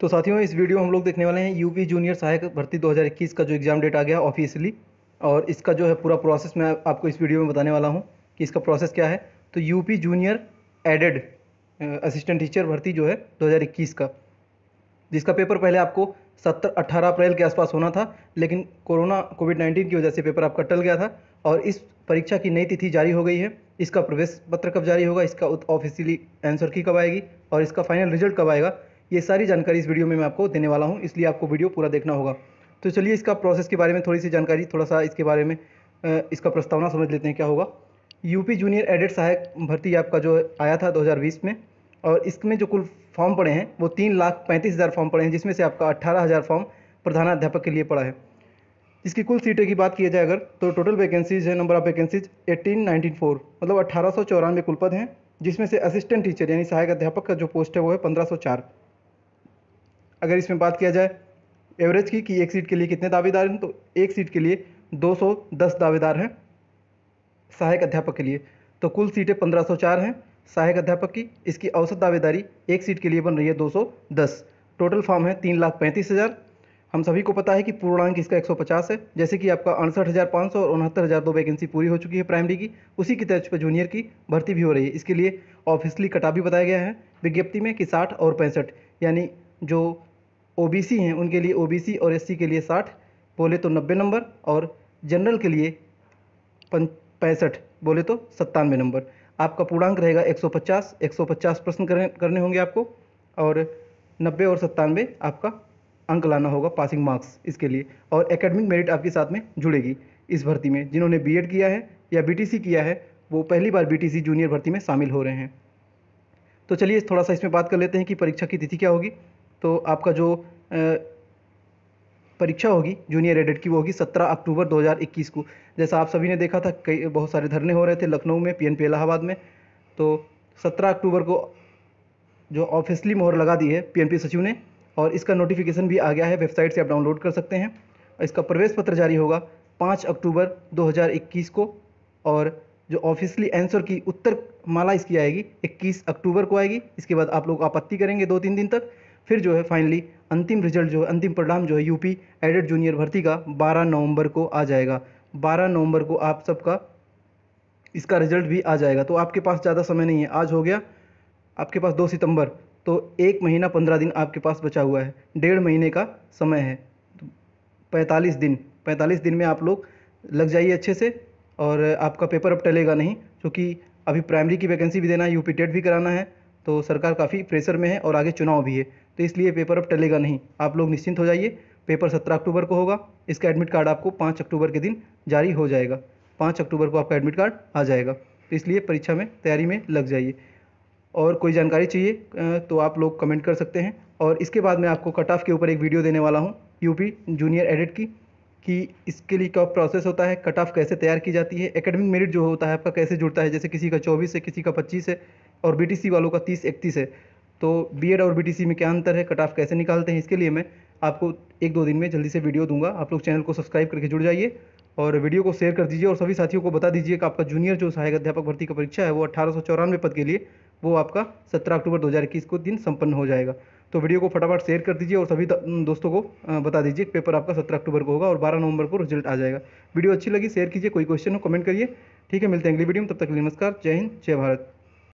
तो साथियों, इस वीडियो हम लोग देखने वाले हैं यूपी जूनियर सहायक भर्ती 2021 का जो एग्ज़ाम डेट आ गया ऑफिशियली और इसका जो है पूरा प्रोसेस मैं आपको इस वीडियो में बताने वाला हूँ कि इसका प्रोसेस क्या है। तो UP junior aided assistant teacher भर्ती जो है 2021 का, जिसका पेपर पहले आपको सत्तर अट्ठारह अप्रैल के आसपास होना था, लेकिन कोरोना कोविड नाइन्टीन की वजह से पेपर आपका टल गया था और इस परीक्षा की नई तिथि जारी हो गई है। इसका प्रवेश पत्र कब जारी होगा, इसका ऑफिशियली आंसर की कब आएगी और इसका फाइनल रिज़ल्ट कब आएगा ये सारी जानकारी इस वीडियो में मैं आपको देने वाला हूँ, इसलिए आपको वीडियो पूरा देखना होगा। तो चलिए इसका प्रोसेस के बारे में थोड़ी सी जानकारी थोड़ा सा इसके बारे में इसका प्रस्तावना समझ लेते हैं क्या होगा। यूपी जूनियर एडेड सहायक भर्ती आपका जो आया था 2020 में, और इसमें जो कुल फॉर्म पड़े हैं, वो तीन लाख पैंतीस हज़ार फॉर्म पड़े हैं, जिसमें से आपका अट्ठारह हज़ार फॉर्म प्रधानाध्यापक के लिए पड़ा है। इसकी कुल सीटें की बात की जाए अगर तो टोटल वैकेंसीज है number of vacancies eighteen four मतलब अट्ठारह कुल हैं, जिसमें से असिस्टेंट टीचर यानी सहायक अध्यापक का जो पोस्ट है, वो है पंद्रह अगर इसमें बात किया जाए एवरेज की कि एक सीट के लिए कितने दावेदार हैं तो एक सीट के लिए 210 दावेदार हैं सहायक अध्यापक के लिए। तो कुल सीटें 1504 हैं, सहायक अध्यापक की इसकी औसत दावेदारी एक सीट के लिए बन रही है 210 टोटल फॉर्म है तीन लाख पैंतीस हज़ार। हम सभी को पता है कि पूर्णांक इसका 150 है, जैसे कि आपका अड़सठ हज़ार पाँच सौ और उनहत्तर हज़ार दो वैकेंसी पूरी हो चुकी है प्राइमरी की, उसी की तर्ज पर जूनियर की भर्ती भी हो रही है। इसके लिए ऑफिसली कटा भी बताया गया है, विज्ञप्ति में कि साठ और पैंसठ, यानी जो ओबीसी हैं, उनके लिए ओबीसी और एससी के लिए साठ, बोले तो नब्बे नंबर और जनरल के लिए पैंसठ, बोले तो सत्तानवे नंबर। आपका पूर्णांक रहेगा 150 150 प्रश्न करने करने होंगे आपको और नब्बे और सत्तानवे आपका अंक लाना होगा पासिंग मार्क्स इसके लिए और एकेडमिक मेरिट आपके साथ में जुड़ेगी इस भर्ती में। जिन्होंने बी किया है या बीटीसी किया है, वो पहली बार बीटीसी जूनियर भर्ती में शामिल हो रहे हैं। तो चलिए थोड़ा सा इसमें बात कर लेते हैं कि परीक्षा की तिथि क्या होगी। तो आपका जो परीक्षा होगी जूनियर एडेड की, वो होगी सत्रह अक्टूबर 2021 को। जैसा आप सभी ने देखा था, कई, बहुत सारे धरने हो रहे थे लखनऊ में पीएनपी इलाहाबाद में। तो सत्रह अक्टूबर को जो ऑफिसली मोहर लगा दी है पीएनपी सचिव ने, और इसका नोटिफिकेशन भी आ गया है वेबसाइट से आप डाउनलोड कर सकते हैं। इसका प्रवेश पत्र जारी होगा पाँच अक्टूबर दो हज़ार इक्कीस को, और जो ऑफिसली आंसर की उत्तर माला इसकी आएगी 21 अक्टूबर को आएगी। इसके बाद आप लोग आपत्ति करेंगे दो तीन दिन तक। फिर जो है फाइनली अंतिम रिज़ल्ट जो है, अंतिम परिणाम जो है यूपी एडेड जूनियर भर्ती का 12 नवंबर को आ जाएगा। 12 नवंबर को आप सबका इसका रिज़ल्ट भी आ जाएगा। तो आपके पास ज़्यादा समय नहीं है। आज हो गया आपके पास दो सितंबर तो एक महीना पंद्रह दिन आपके पास बचा हुआ है। डेढ़ महीने का समय है। पैंतालीस दिन पैंतालीस दिन में आप लोग लग जाइए अच्छे से और आपका पेपर अब टलेगा नहीं, क्योंकि अभी प्राइमरी की वैकेंसी भी देना है यूपी टेट भी कराना है। तो सरकार काफ़ी प्रेशर में है और आगे चुनाव भी है। तो इसलिए पेपर अब टलेगा नहीं। आप लोग निश्चिंत हो जाइए। पेपर सत्रह अक्टूबर को होगा। इसका एडमिट कार्ड आपको पाँच अक्टूबर के दिन जारी हो जाएगा। पाँच अक्टूबर को आपका एडमिट कार्ड आ जाएगा। तो इसलिए परीक्षा में तैयारी में लग जाइए। और कोई जानकारी चाहिए तो आप लोग कमेंट कर सकते हैं। और इसके बाद मैं आपको कट ऑफ़ के ऊपर एक वीडियो देने वाला हूँ यूपी जूनियर एडिट की, कि इसके लिए क्या प्रोसेस होता है कट ऑफ़ कैसे तैयार की जाती है एकेडमिक मेरिट जो होता है, आपका कैसे जुड़ता है, जैसे किसी का चौबीस है, किसी का पच्चीस है और बीटीसी वालों का तीस इकतीस है। तो बी और बीटीसी में क्या अंतर है, कट ऑफ़ कैसे निकालते हैं, इसके लिए मैं आपको एक दो दिन में जल्दी से वीडियो दूँगा। आप लोग चैनल को सब्सक्राइब करके जुड़ जाइए और वीडियो को शेयर कर दीजिए और सभी साथियों को बता दीजिए कि आपका जूनियर जो सहायक अध्यापक भर्ती का परीक्षा है, वो अठारह पद के लिए, वो आपका 17 अक्टूबर 2021 को दिन संपन्न हो जाएगा। तो वीडियो को फटाफट शेयर कर दीजिए और सभी दोस्तों को बता दीजिए पेपर आपका 17 अक्टूबर को होगा और 12 नवंबर को रिज़ल्ट आ जाएगा। वीडियो अच्छी लगी, शेयर कीजिए, कोई क्वेश्चन हो, कमेंट करिए। ठीक है, मिलते हैं अगली वीडियो में, तब तक नमस्कार, जय हिंद, जय भारत।